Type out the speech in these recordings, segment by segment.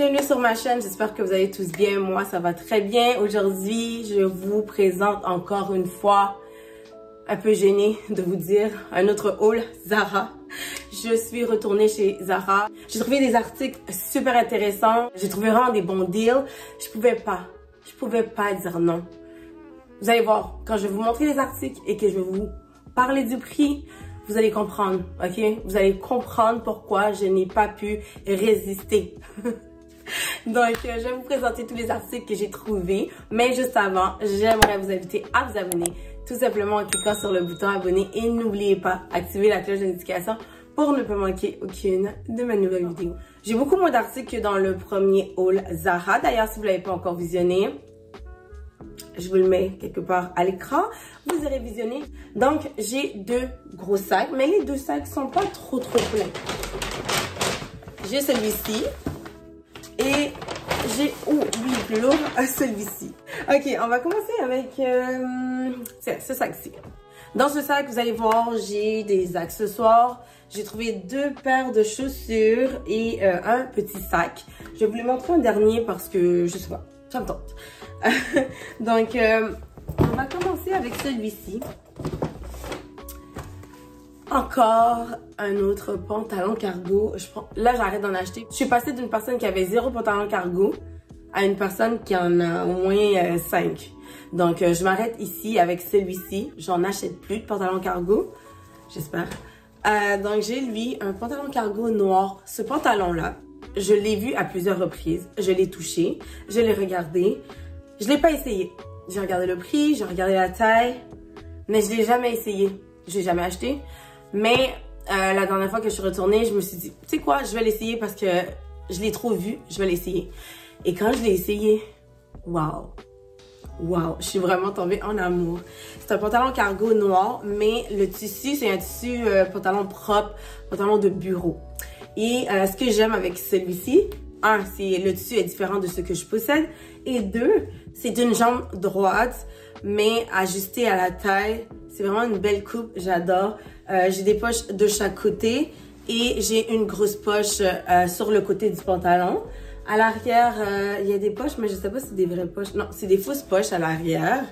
Bienvenue sur ma chaîne, j'espère que vous allez tous bien, moi ça va très bien. Aujourd'hui, je vous présente encore une fois, un peu gênée de vous dire, un autre haul Zara. Je suis retournée chez Zara. J'ai trouvé des articles super intéressants. J'ai trouvé vraiment des bons deals. Je pouvais pas, je pouvais pas dire non. Vous allez voir, quand je vais vous montrer les articles et que je vais vous parler du prix, vous allez comprendre, ok? Vous allez comprendre pourquoi je n'ai pas pu résister. Donc, euh, je vais vous présenter tous les articles que j'ai trouvés. Mais juste avant, j'aimerais vous inviter à vous abonner. Tout simplement en cliquant sur le bouton abonner. Et n'oubliez pas, activer la cloche de notification pour ne pas manquer aucune de mes nouvelles vidéos. J'ai beaucoup moins d'articles que dans le premier haul Zara. D'ailleurs, si vous ne l'avez pas encore visionné, je vous le mets quelque part à l'écran. Vous irez visionner. Donc, j'ai deux gros sacs, mais les deux sacs sont pas trop, trop pleins. J'ai celui-ci et j'ai, lui plus lourd, celui-ci. Ok, on va commencer avec euh, ce sac-ci. Dans ce sac, vous allez voir, j'ai des accessoires. J'ai trouvé deux paires de chaussures et euh, un petit sac. Je vais vous les montrer un dernier parce que, je sais pas, ça me tente. Donc, euh, on va commencer avec celui-ci. Encore un autre pantalon cargo. Je. Là, j'arrête d'en acheter. Je suis passée d'une personne qui avait zéro pantalon cargo à une personne qui en a au moins 5. Euh, Donc, euh, je m'arrête ici avec celui-ci. J'en achète plus de pantalon cargo. J'espère. Donc, j'ai lui un pantalon cargo noir. Ce pantalon-là, je l'ai vu à plusieurs reprises. Je l'ai touché. Je l'ai regardé. Je l'ai pas essayé. J'ai regardé le prix, j'ai regardé la taille, mais je l'ai jamais essayé. Je l'ai jamais acheté. Mais euh, la dernière fois que je suis retournée, je me suis dit, tu sais quoi, je vais l'essayer parce que je l'ai trop vu, je vais l'essayer. Et quand je l'ai essayé, waouh, waouh, je suis vraiment tombée en amour. C'est un pantalon cargo noir, mais le tissu, c'est un tissu euh, pantalon propre, pantalon de bureau. Et euh, ce que j'aime avec celui-ci, un, c'est le tissu est différent de ce que je possède. Et deux, c'est une jambe droite, mais ajustée à la taille. C'est vraiment une belle coupe, j'adore. Euh, j'ai des poches de chaque côté et j'ai une grosse poche euh, sur le côté du pantalon. À l'arrière, euh, il y a des poches, mais je sais pas si c'est des vraies poches. Non, c'est des fausses poches à l'arrière.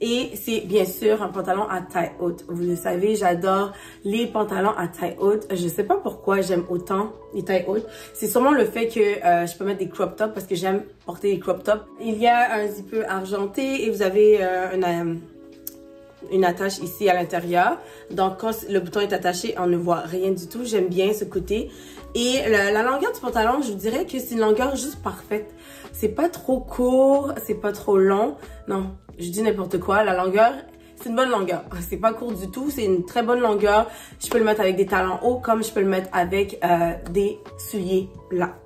Et c'est bien sûr un pantalon à taille haute. Vous le savez, j'adore les pantalons à taille haute. Je sais pas pourquoi j'aime autant les tailles hautes. C'est sûrement le fait que euh, je peux mettre des crop tops parce que j'aime porter des crop tops. Il y a un peu argenté et vous avez euh, une, euh, une attache ici à l'intérieur. Donc quand le bouton est attaché, on ne voit rien du tout. J'aime bien ce côté. Et la, la longueur du pantalon, je vous dirais que c'est une longueur juste parfaite. C'est pas trop court, c'est pas trop long. Non, je dis n'importe quoi. La longueur, c'est une bonne longueur. C'est pas court du tout, c'est une très bonne longueur. Je peux le mettre avec des talons hauts comme je peux le mettre avec euh, des souliers plats.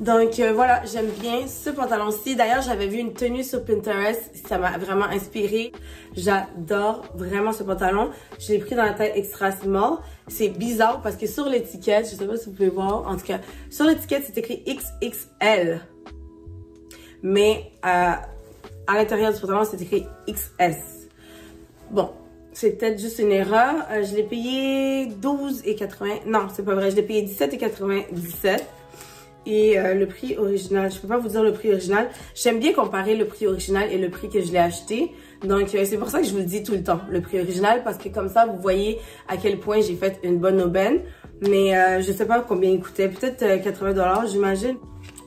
Donc euh, voilà, j'aime bien ce pantalon-ci. D'ailleurs, j'avais vu une tenue sur Pinterest, ça m'a vraiment inspiré. J'adore vraiment ce pantalon. Je l'ai pris dans la taille extra small. C'est bizarre parce que sur l'étiquette, je sais pas si vous pouvez voir, en tout cas, sur l'étiquette, c'est écrit XXL. Mais euh, à l'intérieur du pantalon, c'est écrit XS. Bon, c'est peut-être juste une erreur. Euh, je l'ai payé 12,80. Non, c'est pas vrai. Je l'ai payé 17,97. Et euh, le prix original, je peux pas vous dire le prix original. J'aime bien comparer le prix original et le prix que je l'ai acheté. Donc, euh, c'est pour ça que je vous le dis tout le temps, le prix original, parce que comme ça, vous voyez à quel point j'ai fait une bonne aubaine. Mais je sais pas combien il coûtait, peut-être 80 dollars, j'imagine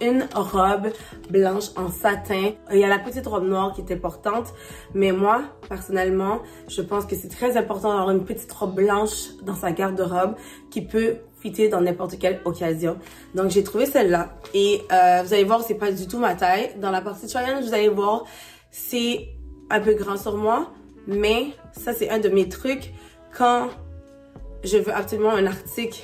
une robe blanche en satin. Il y a la petite robe noire qui est importante, mais moi, personnellement, je pense que c'est très important d'avoir une petite robe blanche dans sa garde-robe qui peut fitter dans n'importe quelle occasion. Donc, j'ai trouvé celle-là. Et euh, vous allez voir, c'est pas du tout ma taille. Dans la partie challenge, vous allez voir, c'est un peu grand sur moi, mais ça, c'est un de mes trucs quand je veux absolument un article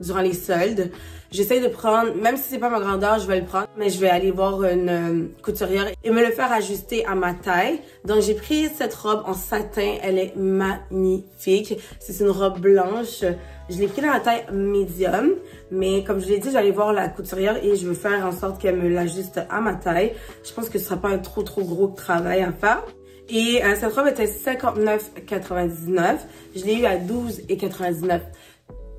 durant les soldes. J'essaie de prendre, même si c'est pas ma grandeur, je vais le prendre, mais je vais aller voir une euh, couturière et me le faire ajuster à ma taille. Donc j'ai pris cette robe en satin, elle est magnifique. C'est une robe blanche. Je l'ai pris dans la taille médium, mais comme je l'ai dit, j'allais voir la couturière et je veux faire en sorte qu'elle me l'ajuste à ma taille. Je pense que ce sera pas un trop trop gros travail à faire. Et euh, cette robe était 59,99. Je l'ai eu à 12,99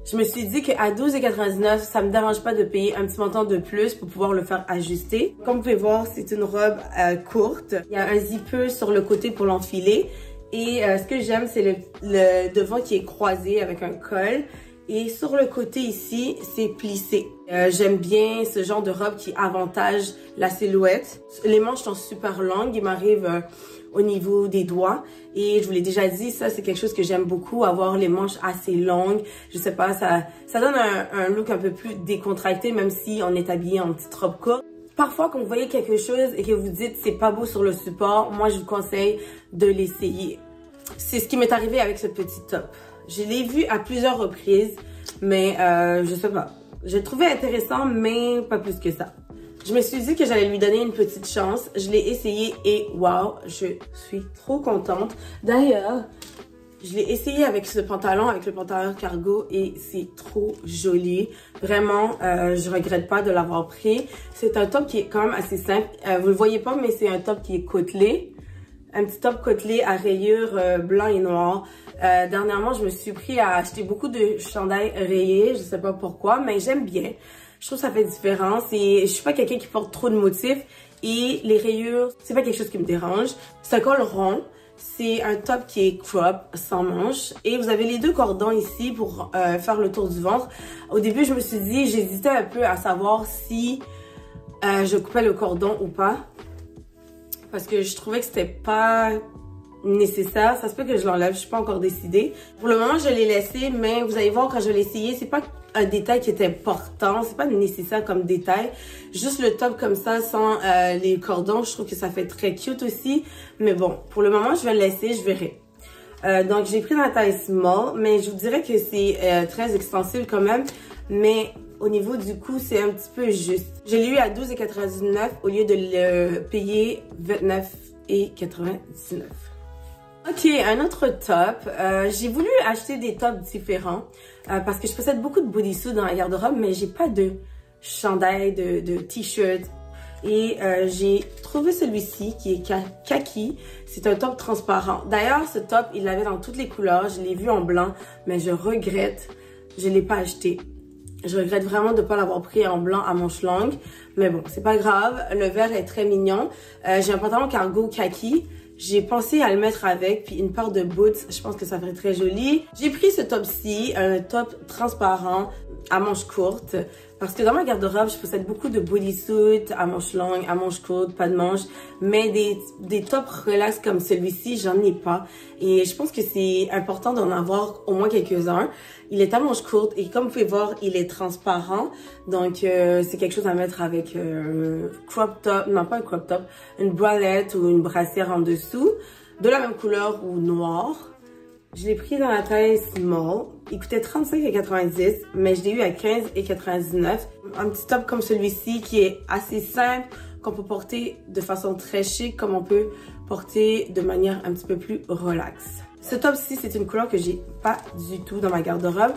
Je me suis dit qu'à 12,99$, ça me dérange pas de payer un petit montant de plus pour pouvoir le faire ajuster. Comme vous pouvez voir, c'est une robe euh, courte. Il y a un zipper sur le côté pour l'enfiler. Et euh, ce que j'aime, c'est le, devant qui est croisé avec un col. Et sur le côté ici, c'est plissé. Euh, J'aime bien ce genre de robe qui avantage la silhouette. Les manches sont super longues. Il m'arrive au niveau des doigts. Et je vous l'ai déjà dit, ça c'est quelque chose que j'aime beaucoup, avoir les manches assez longues. Je sais pas, ça, ça donne un, un look un peu plus décontracté, même si on est habillé en petite robe courte. Parfois, quand vous voyez quelque chose et que vous dites c'est pas beau sur le support, moi je vous conseille de l'essayer. C'est ce qui m'est arrivé avec ce petit top. Je l'ai vu à plusieurs reprises, mais euh, je sais pas. J'ai trouvé intéressant, mais pas plus que ça. Je me suis dit que j'allais lui donner une petite chance. Je l'ai essayé et wow, je suis trop contente. D'ailleurs, je l'ai essayé avec ce pantalon, avec le pantalon cargo et c'est trop joli. Vraiment, euh, je regrette pas de l'avoir pris. C'est un top qui est quand même assez simple. Euh, vous le voyez pas, mais c'est un top qui est côtelé. Un petit top côtelé à rayures euh, blanc et noir. Euh, dernièrement, je me suis pris à acheter beaucoup de chandails rayés. Je sais pas pourquoi, mais j'aime bien. Je trouve que ça fait différence et je suis pas quelqu'un qui porte trop de motifs et les rayures, c'est pas quelque chose qui me dérange. C'est un col rond. C'est un top qui est crop, sans manches. Et vous avez les deux cordons ici pour euh, faire le tour du ventre. Au début, je me suis dit, j'hésitais un peu à savoir si euh, je coupais le cordon ou pas. Parce que je trouvais que c'était pas nécessaire. Ça se peut que je l'enlève, je suis pas encore décidée. Pour le moment, je l'ai laissé, mais vous allez voir quand je l'ai essayé, c'est pas un détail qui est important, c'est pas nécessaire comme détail. Juste le top comme ça, sans euh, les cordons, je trouve que ça fait très cute aussi. Mais bon, pour le moment, je vais le laisser, je verrai. Euh, donc, j'ai pris dans la taille small, mais je vous dirais que c'est euh, très extensible quand même. Mais au niveau du coût, c'est un petit peu juste. Je l'ai eu à 12,99 au lieu de le payer 29,99. Ok, un autre top. Euh, j'ai voulu acheter des tops différents euh, parce que je possède beaucoup de bodysuits dans la garde-robe, mais j'ai pas de chandail, de, t-shirt. Et euh, j'ai trouvé celui-ci qui est kaki. C'est un top transparent. D'ailleurs, ce top, il l'avait dans toutes les couleurs. Je l'ai vu en blanc, mais je regrette. Je l'ai pas acheté. Je regrette vraiment de ne pas l'avoir pris en blanc à manche longue. Mais bon, c'est pas grave. Le vert est très mignon. J'ai un pantalon cargo kaki. J'ai pensé à le mettre avec, puis une paire de boots, je pense que ça ferait très joli. J'ai pris ce top-ci, un top transparent à manches courtes, parce que dans ma garde-robe, je possède beaucoup de bodysuits à manches longues, à manches courtes, pas de manches, mais des, des tops relax comme celui-ci, j'en ai pas. Et je pense que c'est important d'en avoir au moins quelques-uns. Il est à manches courtes et comme vous pouvez voir, il est transparent. Donc, euh, c'est quelque chose à mettre avec euh, crop top, non pas un crop top, une bralette ou une brassière en dessous, de la même couleur ou noir. Je l'ai pris dans la taille small. Il coûtait 35,90, mais je l'ai eu à 15,99. Un petit top comme celui-ci qui est assez simple, qu'on peut porter de façon très chic, comme on peut porter de manière un petit peu plus relax. Ce top-ci, c'est une couleur que j'ai pas du tout dans ma garde-robe.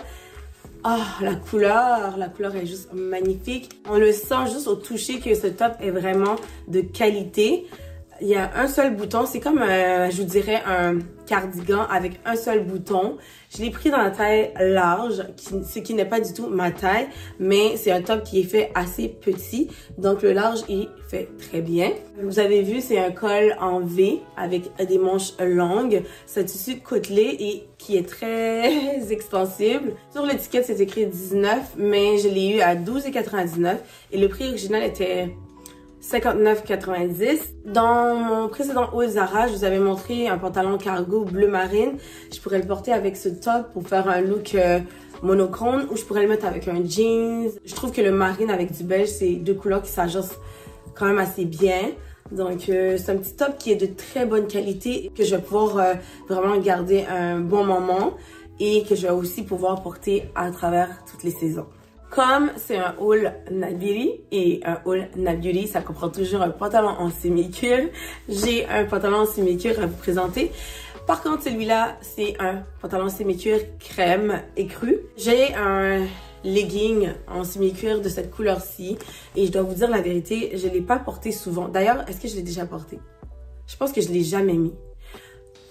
Ah, oh, la couleur, la couleur est juste magnifique. On le sent juste au toucher que ce top est vraiment de qualité. Il y a un seul bouton, c'est comme, euh, je vous dirais, un cardigan avec un seul bouton. Je l'ai pris dans la taille large, ce qui n'est pas du tout ma taille, mais c'est un top qui est fait assez petit, donc le large, il fait très bien. Vous avez vu, c'est un col en V avec des manches longues. C'est un tissu côtelé et qui est très extensible. Sur l'étiquette, c'est écrit 19, mais je l'ai eu à 12,99 et le prix original était 59,90. Dans mon précédent haul Zara, je vous avais montré un pantalon cargo bleu marine. Je pourrais le porter avec ce top pour faire un look euh, monochrome ou je pourrais le mettre avec un jeans. Je trouve que le marine avec du beige, c'est deux couleurs qui s'agencent quand même assez bien. Donc, euh, c'est un petit top qui est de très bonne qualité que je vais pouvoir euh, vraiment garder un bon moment et que je vais aussi pouvoir porter à travers toutes les saisons. Comme c'est un haul Nabiri et un haul Nabiri, ça comprend toujours un pantalon en semi-cuir. J'ai un pantalon en semi-cuir à vous présenter. Par contre, celui-là, c'est un pantalon semi-cuir crème écru. J'ai un legging en semi-cuir de cette couleur-ci. Et je dois vous dire la vérité, je ne l'ai pas porté souvent. D'ailleurs, est-ce que je l'ai déjà porté? Je pense que je ne l'ai jamais mis.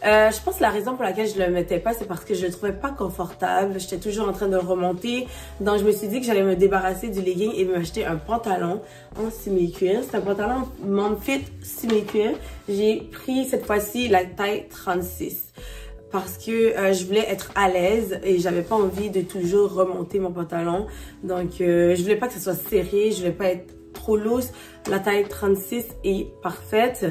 Euh, je pense que la raison pour laquelle je le mettais pas, c'est parce que je le trouvais pas confortable. J'étais toujours en train de remonter. Donc, je me suis dit que j'allais me débarrasser du legging et m'acheter un pantalon en simili-cuir. C'est un pantalon Momfit simili-cuir. J'ai pris cette fois-ci la taille 36 parce que euh, je voulais être à l'aise et j'avais pas envie de toujours remonter mon pantalon. Donc, euh, je voulais pas que ça soit serré, je voulais pas être trop loose. La taille 36 est parfaite.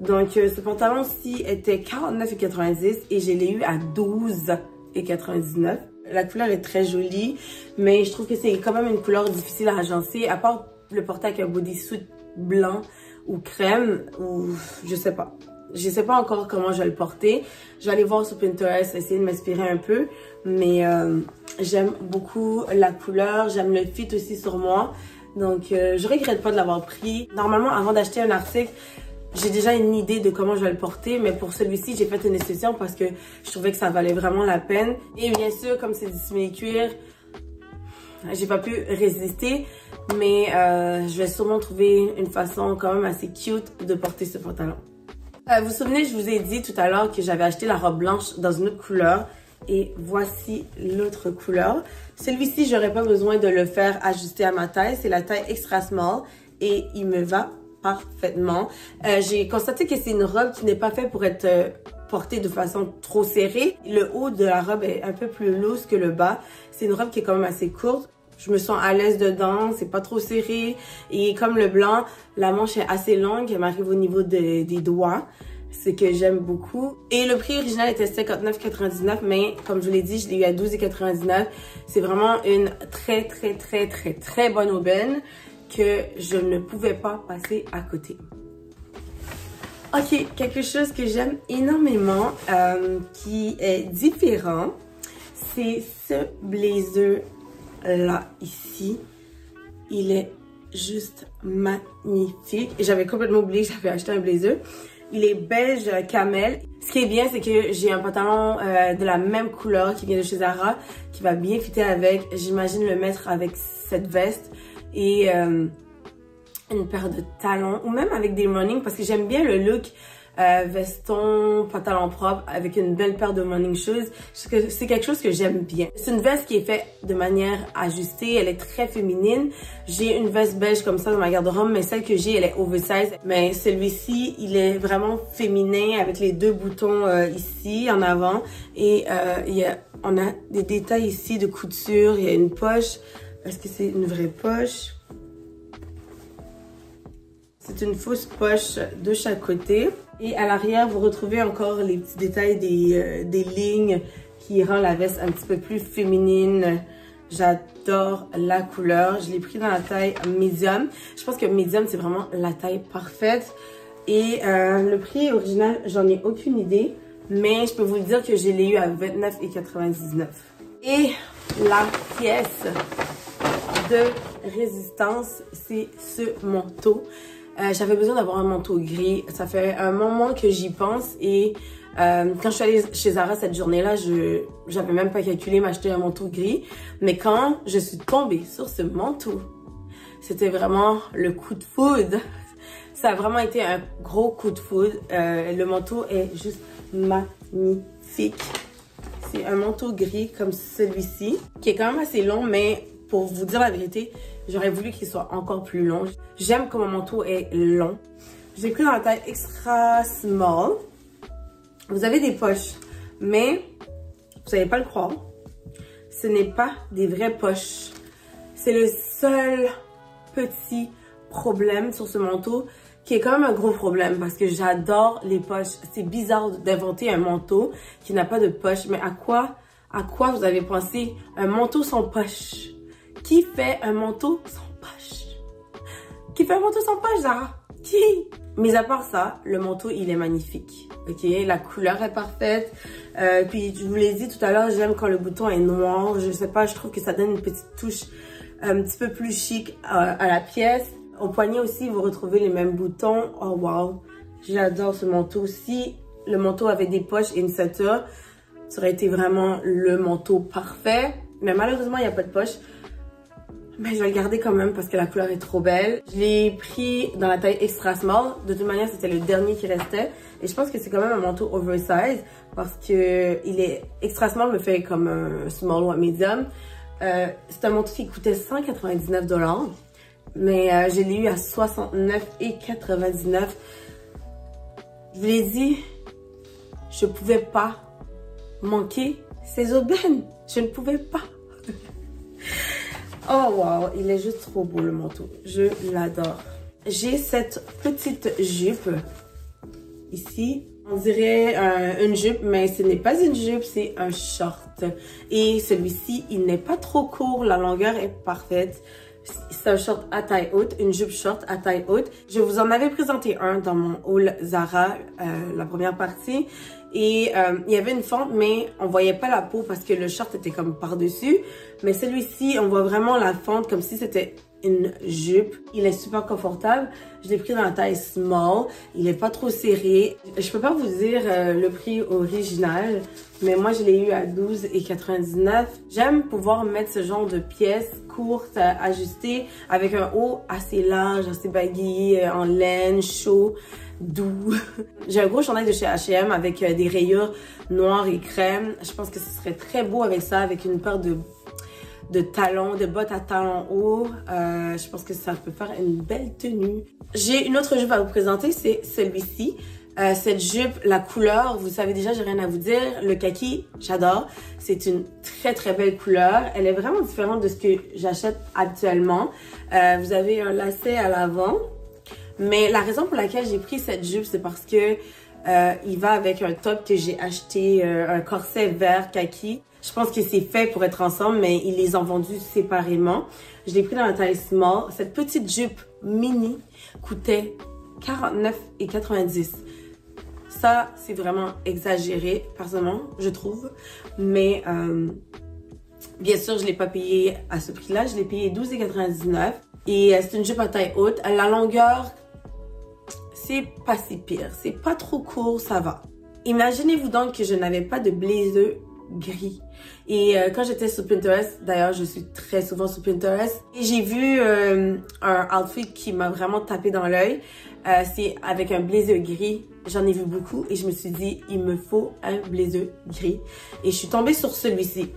Donc, euh, ce pantalon-ci était 49,90 et je l'ai eu à 12,99. La couleur est très jolie, mais je trouve que c'est quand même une couleur difficile à agencer, à part le porter avec un bodysuit blanc ou crème, ou je sais pas. Je sais pas encore comment je vais le porter. Aller voir sur Pinterest, essayer de m'inspirer un peu. Mais euh, j'aime beaucoup la couleur, j'aime le fit aussi sur moi. Donc, euh, je regrette pas de l'avoir pris. Normalement, avant d'acheter un article, j'ai déjà une idée de comment je vais le porter, mais pour celui-ci, j'ai fait une exception parce que je trouvais que ça valait vraiment la peine. Et bien sûr, comme c'est du simili-cuir, j'ai pas pu résister, mais euh, je vais sûrement trouver une façon quand même assez cute de porter ce pantalon. Euh, vous vous souvenez, je vous ai dit tout à l'heure que j'avais acheté la robe blanche dans une autre couleur. Et voici l'autre couleur. Celui-ci, j'aurais pas besoin de le faire ajuster à ma taille. C'est la taille extra small et il me va Euh, J'ai constaté que c'est une robe qui n'est pas faite pour être euh, portée de façon trop serrée. Le haut de la robe est un peu plus loose que le bas. C'est une robe qui est quand même assez courte. Je me sens à l'aise dedans, c'est pas trop serré. Et comme le blanc, la manche est assez longue, elle m'arrive au niveau des doigts ce que j'aime beaucoup. Et le prix original était 59,99, mais comme je vous l'ai dit, je l'ai eu à 12,99. C'est vraiment une très, très, très, très, très bonne aubaine que je ne pouvais pas passer à côté. Ok, quelque chose que j'aime énormément, euh, qui est différent, c'est ce blazer là, ici. Il est juste magnifique. J'avais complètement oublié que j'avais acheté un blazer. Il est beige camel. Ce qui est bien, c'est que j'ai un pantalon euh, de la même couleur qui vient de chez Zara, qui va bien fitter avec. J'imagine le mettre avec cette veste et euh, une paire de talons ou même avec des running parce que j'aime bien le look euh, veston, pantalon propre avec une belle paire de morning shoes. C'est quelque chose que j'aime bien. C'est une veste qui est faite de manière ajustée. Elle est très féminine. J'ai une veste beige comme ça dans ma garde-robe, mais celle que j'ai, elle est oversize. Mais celui-ci, il est vraiment féminin avec les deux boutons euh, ici en avant. Et euh, il y a, on a des détails ici de couture. Il y a une poche. Est-ce que c'est une vraie poche? C'est une fausse poche de chaque côté. Et à l'arrière, vous retrouvez encore les petits détails des, euh, des lignes qui rend la veste un petit peu plus féminine. J'adore la couleur. Je l'ai pris dans la taille medium. Je pense que medium, c'est vraiment la taille parfaite. Et euh, le prix original, j'en ai aucune idée. Mais je peux vous dire que je l'ai eu à 29,99. Et la pièce de résistance, c'est ce manteau. Euh, j'avais besoin d'avoir un manteau gris. Ça fait un moment que j'y pense et euh, quand je suis allée chez Zara cette journée-là, je j'avais même pas calculé m'acheter un manteau gris. Mais quand je suis tombée sur ce manteau, c'était vraiment le coup de foudre. Ça a vraiment été un gros coup de foudre. Euh, le manteau est juste magnifique. C'est un manteau gris comme celui-ci, qui est quand même assez long, mais pour vous dire la vérité, j'aurais voulu qu'il soit encore plus long. J'aime que mon manteau est long. J'ai pris dans la taille extra small. Vous avez des poches, mais vous n'allez pas le croire. Ce n'est pas des vraies poches. C'est le seul petit problème sur ce manteau qui est quand même un gros problème parce que j'adore les poches. C'est bizarre d'inventer un manteau qui n'a pas de poche, mais à quoi, à quoi vous avez pensé? Un manteau sans poche? Qui fait un manteau sans poche? Qui fait un manteau sans poche, Zara? Qui? Mais à part ça, le manteau, il est magnifique. Ok, la couleur est parfaite. Euh, puis, je vous l'ai dit tout à l'heure, j'aime quand le bouton est noir. Je sais pas, je trouve que ça donne une petite touche un petit peu plus chic à, à la pièce. Au poignet aussi, vous retrouvez les mêmes boutons. Oh, wow! J'adore ce manteau. Si le manteau avait des poches et une ceinture, ça aurait été vraiment le manteau parfait. Mais malheureusement, il n'y a pas de poche. Mais je vais le garder quand même parce que la couleur est trop belle. Je l'ai pris dans la taille extra small. De toute manière, c'était le dernier qui restait. Et je pense que c'est quand même un manteau oversize parce que il est extra small me fait comme un small ou un medium. Euh, c'est un manteau qui coûtait 199 dollars, mais euh, je l'ai eu à 69 et 99. Je l'ai dit, je pouvais pas manquer ces aubaines. Je ne pouvais pas. Oh wow, il est juste trop beau le manteau. Je l'adore. J'ai cette petite jupe ici. On dirait euh, une jupe, mais ce n'est pas une jupe, c'est un short. Et celui-ci, il n'est pas trop court, la longueur est parfaite. C'est un short à taille haute, une jupe short à taille haute. Je vous en avais présenté un dans mon haul Zara, euh, la première partie. Et euh, il y avait une fente, mais on voyait pas la peau parce que le short était comme par-dessus. Mais celui-ci, on voit vraiment la fente comme si c'était une jupe. Il est super confortable. Je l'ai pris dans la taille small. Il est pas trop serré. Je peux pas vous dire euh, le prix original, mais moi je l'ai eu à 12,99. J'aime pouvoir mettre ce genre de pièces courtes, euh, ajustées, avec un haut assez large, assez baggy, en laine, chaud doux. J'ai un gros chandail de chez H&M avec des rayures noires et crème. Je pense que ce serait très beau avec ça, avec une paire de de talons, de bottes à talons hauts. Euh, je pense que ça peut faire une belle tenue. J'ai une autre jupe à vous présenter, c'est celui-ci. Euh, cette jupe, la couleur, vous savez déjà, j'ai rien à vous dire. Le kaki, j'adore. C'est une très très belle couleur. Elle est vraiment différente de ce que j'achète actuellement. Euh, vous avez un lacet à l'avant. Mais la raison pour laquelle j'ai pris cette jupe, c'est parce que euh, il va avec un top que j'ai acheté, euh, un corset vert kaki. Je pense que c'est fait pour être ensemble, mais ils les ont vendus séparément. Je l'ai pris dans la taille small. Cette petite jupe mini coûtait 49,90. Ça, c'est vraiment exagéré, personnellement, je trouve. Mais euh, bien sûr, je ne l'ai pas payé à ce prix-là. Je l'ai payé 12,99. Et c'est une jupe à taille haute. La longueur, c'est pas si pire. C'est pas trop court, ça va. Imaginez-vous donc que je n'avais pas de blazer gris. Et euh, quand j'étais sur Pinterest, d'ailleurs je suis très souvent sur Pinterest, j'ai vu euh, un outfit qui m'a vraiment tapé dans l'œil. Euh, c'est avec un blazer gris. J'en ai vu beaucoup et je me suis dit, il me faut un blazer gris. Et je suis tombée sur celui-ci.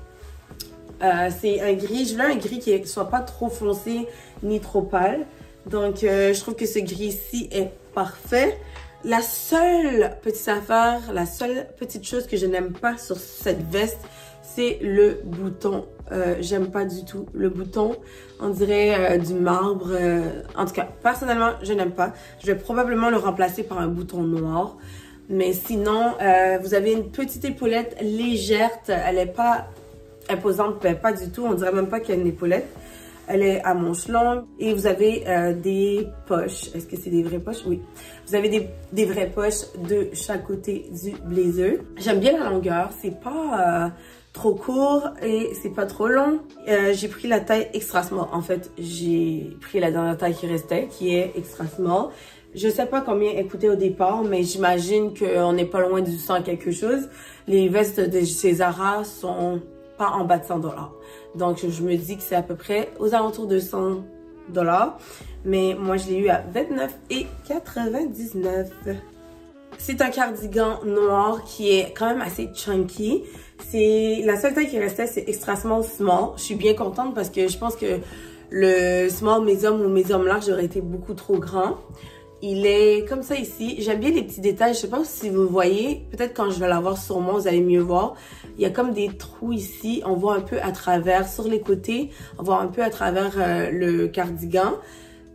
c'est un gris, je voulais un gris qui soit pas trop foncé ni trop pâle. Donc je trouve que ce gris-ci est parfait. La seule petite affaire, la seule petite chose que je n'aime pas sur cette veste, c'est le bouton. Euh, J'aime pas du tout le bouton. On dirait euh, du marbre. Euh, en tout cas, personnellement, je n'aime pas. Je vais probablement le remplacer par un bouton noir. Mais sinon, vous avez une petite épaulette légère. Elle est pas imposante, pas du tout. On dirait même pas qu'il y a une épaulette. Elle est à manches longues et vous avez euh, des poches. Est-ce que c'est des vraies poches? Oui. Vous avez des, des, vraies poches de chaque côté du blazer. J'aime bien la longueur. C'est pas euh, trop court et c'est pas trop long. Euh, j'ai pris la taille extra small. En fait, j'ai pris la dernière taille qui restait, qui est extra small. Je sais pas combien elle coûtait au départ, mais j'imagine qu'on n'est pas loin du 100 quelque chose. Les vestes de chez sont pas en bas de 100 dollars. Donc, je me dis que c'est à peu près aux alentours de 100 dollars. Mais moi, je l'ai eu à 29,99. C'est un cardigan noir qui est quand même assez chunky. C'est la seule taille qui restait, c'est extra small small. Je suis bien contente parce que je pense que le small hommes ou hommes large aurait été beaucoup trop grand. Il est comme ça ici. J'aime bien les petits détails. Je sais pas si vous voyez. Peut-être quand je vais l'avoir sur moi, vous allez mieux voir. Il y a comme des trous ici. On voit un peu à travers, sur les côtés. On voit un peu à travers euh, le cardigan.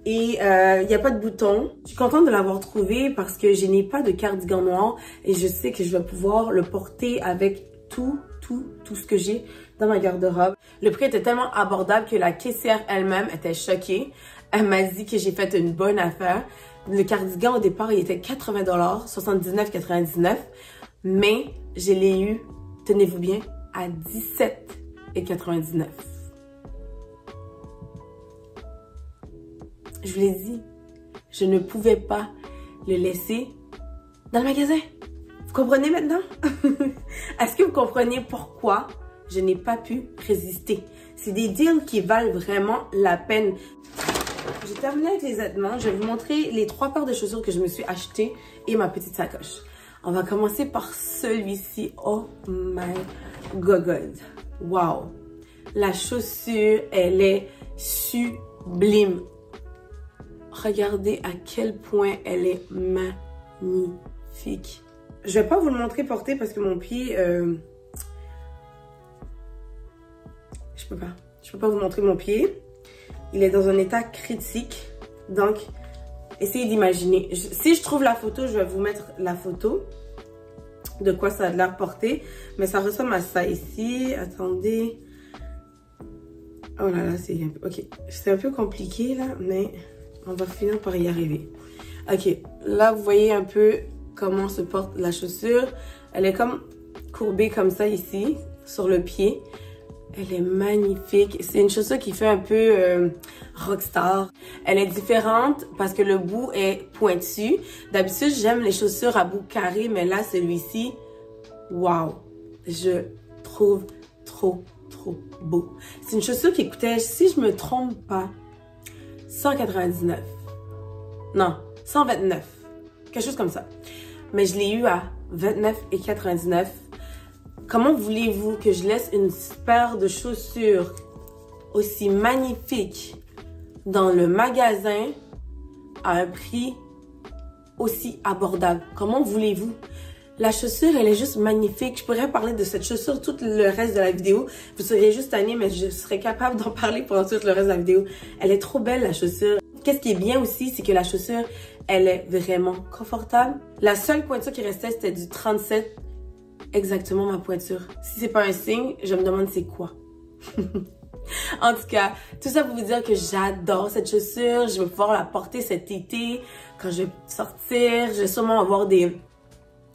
Et euh, il n'y a pas de bouton. Je suis contente de l'avoir trouvé parce que je n'ai pas de cardigan noir. Et je sais que je vais pouvoir le porter avec tout, tout, tout ce que j'ai dans ma garde-robe. Le prix était tellement abordable que la caissière elle-même était choquée. Elle m'a dit que j'ai fait une bonne affaire. Le cardigan, au départ, il était 80 79,99 mais je l'ai eu, tenez-vous bien, à 17,99 Je vous l'ai dit, je ne pouvais pas le laisser dans le magasin. Vous comprenez maintenant? Est-ce que vous comprenez pourquoi je n'ai pas pu résister? C'est des deals qui valent vraiment la peine. J'ai terminé avec les vêtements. Je vais vous montrer les trois paires de chaussures que je me suis achetées et ma petite sacoche. On va commencer par celui-ci. Oh my god. Wow. La chaussure, elle est sublime. Regardez à quel point elle est magnifique. Je vais pas vous le montrer porté parce que mon pied... Euh, je peux pas. Je peux pas vous montrer mon pied. Il est dans un état critique. Donc, essayez d'imaginer. Si je trouve la photo, je vais vous mettre la photo de quoi ça a l'air porté. Mais ça ressemble à ça ici. Attendez. Oh là là, c'est un c'est un peu compliqué là, mais on va finir par y arriver. Ok, là vous voyez un peu comment se porte la chaussure. Elle est comme courbée comme ça ici, sur le pied. Elle est magnifique. C'est une chaussure qui fait un peu euh, rockstar. Elle est différente parce que le bout est pointu. D'habitude, j'aime les chaussures à bout carré, mais là, celui-ci, wow. Je trouve trop, trop beau. C'est une chaussure qui coûtait, si je me trompe pas, 199. Non, 129. Quelque chose comme ça. Mais je l'ai eu à 29,99 Comment voulez-vous que je laisse une paire de chaussures aussi magnifique dans le magasin à un prix aussi abordable? Comment voulez-vous? La chaussure, elle est juste magnifique. Je pourrais parler de cette chaussure tout le reste de la vidéo. Vous seriez juste année, mais je serais capable d'en parler pendant tout le reste de la vidéo. Elle est trop belle, la chaussure. Qu'est-ce qui est bien aussi, c'est que la chaussure, elle est vraiment confortable. La seule pointure qui restait, c'était du 37 exactement ma pointure. Si c'est pas un signe, je me demande c'est quoi. en tout cas, tout ça pour vous dire que j'adore cette chaussure. Je vais pouvoir la porter cet été quand je vais sortir. Je vais sûrement avoir des,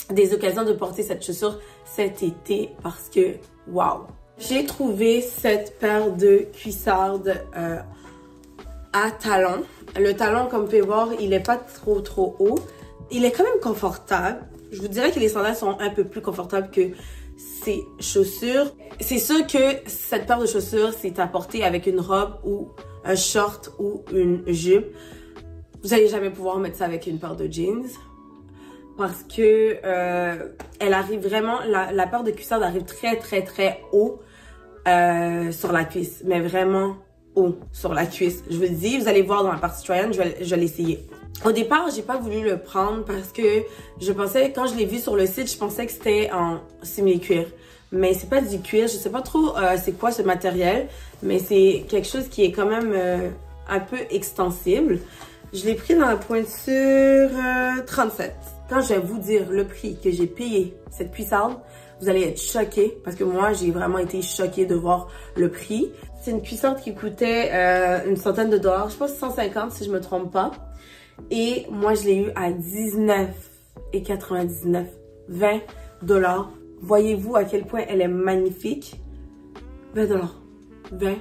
des occasions de porter cette chaussure cet été parce que, wow! J'ai trouvé cette paire de cuissardes euh, à talons. Le talon, comme vous pouvez voir, il est pas trop trop haut. Il est quand même confortable. Je vous dirais que les sandales sont un peu plus confortables que ces chaussures. C'est sûr que cette paire de chaussures, c'est à porter avec une robe ou un short ou une jupe. Vous n'allez jamais pouvoir mettre ça avec une paire de jeans parce que euh, elle arrive vraiment, la, paire de cuissardes arrive très très très haut euh, sur la cuisse, mais vraiment haut sur la cuisse. Je vous le dis, vous allez voir dans la partie citoyenne, je je vais l'essayer. Au départ, j'ai pas voulu le prendre parce que je pensais, quand je l'ai vu sur le site, je pensais que c'était en simili-cuir. Mais c'est pas du cuir, je sais pas trop euh, c'est quoi ce matériel, mais c'est quelque chose qui est quand même euh, un peu extensible. Je l'ai pris dans la pointure 37. Euh, quand je vais vous dire le prix que j'ai payé cette cuissarde, vous allez être choqués parce que moi, j'ai vraiment été choquée de voir le prix. C'est une cuissarde qui coûtait une centaine de dollars, je pense 150 si je me trompe pas. Et moi, je l'ai eu à 19,99. 20 dollars. Voyez-vous à quel point elle est magnifique? 20 dollars. 20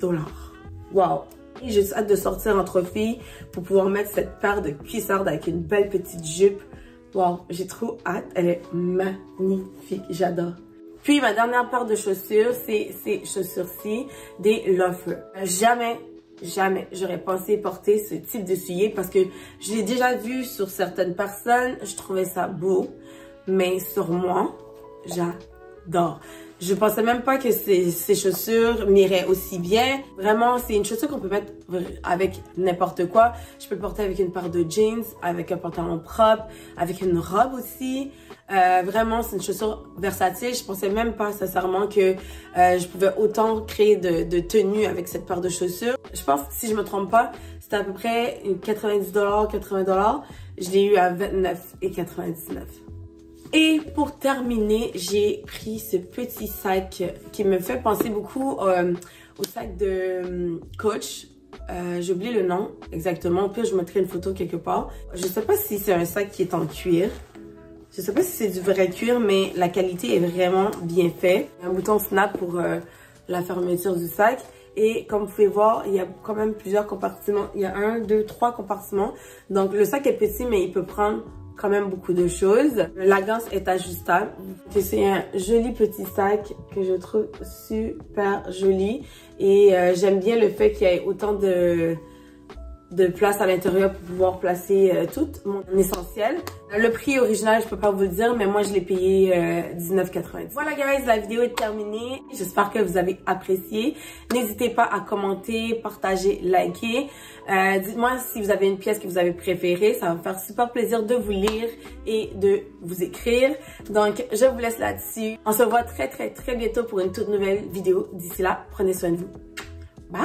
dollars. Wow. J'ai hâte de sortir entre filles pour pouvoir mettre cette paire de cuissardes avec une belle petite jupe. Wow, j'ai trop hâte. Elle est magnifique. J'adore. Puis ma dernière paire de chaussures, c'est ces chaussures-ci, des loafers. Jamais jamais j'aurais pensé porter ce type de soulier parce que je l'ai déjà vu sur certaines personnes, je trouvais ça beau, mais sur moi, j'adore. Je pensais même pas que ces, ces chaussures m'iraient aussi bien. Vraiment, c'est une chaussure qu'on peut mettre avec n'importe quoi. Je peux le porter avec une paire de jeans, avec un pantalon propre, avec une robe aussi. Euh, vraiment, c'est une chaussure versatile. Je pensais même pas sincèrement que euh, je pouvais autant créer de, de tenues avec cette paire de chaussures. Je pense si je me trompe pas, c'était à peu près 90 80 Je l'ai eu à 29 et 99. Et pour terminer, j'ai pris ce petit sac qui me fait penser beaucoup euh, au sac de euh, Coach. Euh, j'ai oublié le nom exactement, puis je mettrai une photo quelque part. Je sais pas si c'est un sac qui est en cuir. Je sais pas si c'est du vrai cuir, mais la qualité est vraiment bien faite. Un bouton snap pour la fermeture du sac. Et comme vous pouvez voir, il y a quand même plusieurs compartiments. Il y a un, deux, trois compartiments. Donc le sac est petit, mais il peut prendre même beaucoup de choses. La ganse est ajustable. C'est un joli petit sac que je trouve super joli. Et euh, j'aime bien le fait qu'il y ait autant de de place à l'intérieur pour pouvoir placer euh, tout mon essentiel. Le prix original, je peux pas vous le dire, mais moi, je l'ai payé euh, 19,90. Voilà, guys, la vidéo est terminée. J'espère que vous avez apprécié. N'hésitez pas à commenter, partager, liker. Euh, Dites-moi si vous avez une pièce que vous avez préférée. Ça va me faire super plaisir de vous lire et de vous écrire. Donc, je vous laisse là-dessus. On se revoit très, très, très bientôt pour une toute nouvelle vidéo. D'ici là, prenez soin de vous. Bye!